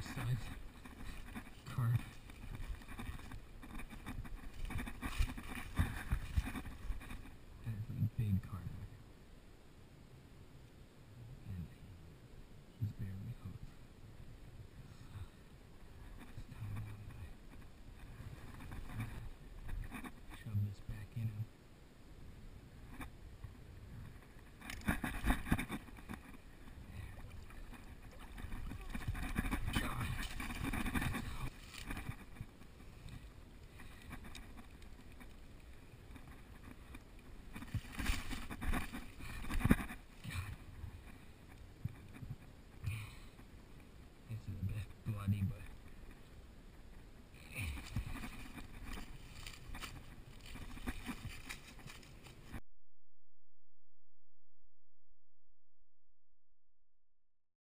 inside the car.